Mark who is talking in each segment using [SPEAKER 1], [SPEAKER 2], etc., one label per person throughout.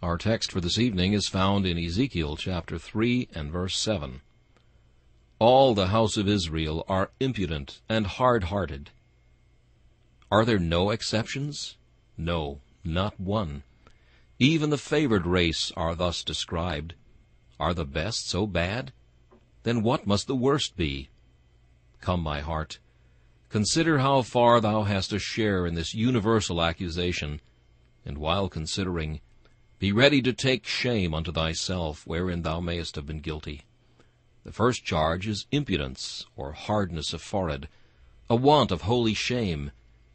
[SPEAKER 1] Our text for this evening is found in Ezekiel chapter 3 and verse 7. All the house of Israel are impudent and hard-hearted. Are there no exceptions? No, not one. Even the favored race are thus described. Are the best so bad? Then what must the worst be? Come, my heart, consider how far thou hast a share in this universal accusation, and while considering, be ready to take shame unto thyself wherein thou mayest have been guilty. The first charge is impudence, or hardness of forehead, a want of holy shame,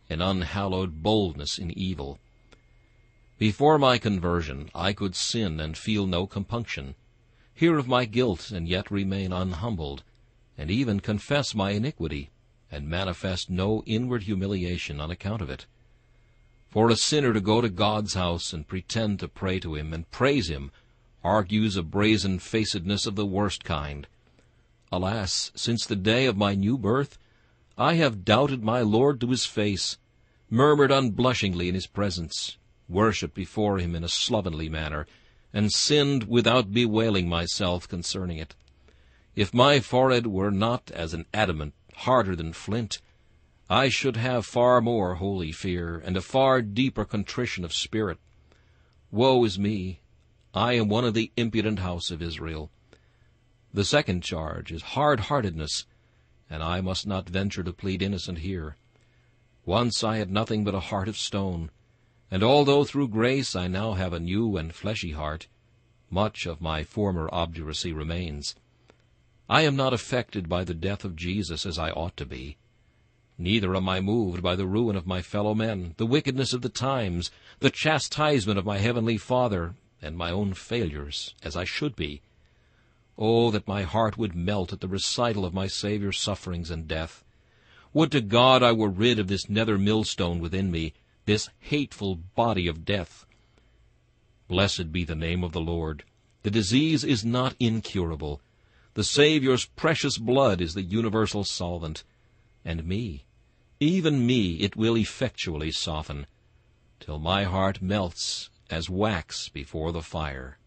[SPEAKER 1] an unhallowed boldness in evil. Before my conversion I could sin and feel no compunction, hear of my guilt and yet remain unhumbled, and even confess my iniquity, and manifest no inward humiliation on account of it. For a sinner to go to God's house and pretend to pray to him and praise him argues a brazen facedness of the worst kind. Alas, since the day of my new birth, I have doubted my Lord to his face, murmured unblushingly in his presence, worshipped before him in a slovenly manner, and sinned without bewailing myself concerning it. If my forehead were not as an adamant, harder than flint, I should have far more holy fear, and a far deeper contrition of spirit. Woe is me! I am one of the impudent house of Israel. The second charge is hard-heartedness, and I must not venture to plead innocent here. Once I had nothing but a heart of stone, and although through grace I now have a new and fleshy heart, much of my former obduracy remains. I am not affected by the death of Jesus as I ought to be. Neither am I moved by the ruin of my fellow men, the wickedness of the times, the chastisement of my heavenly Father, and my own failures, as I should be. Oh, that my heart would melt at the recital of my Saviour's sufferings and death. Would to God I were rid of this nether millstone within me, this hateful body of death. Blessed be the name of the Lord. The disease is not incurable. The Saviour's precious blood is the universal solvent and me, even me, it will effectually soften, till my heart melts as wax before the fire.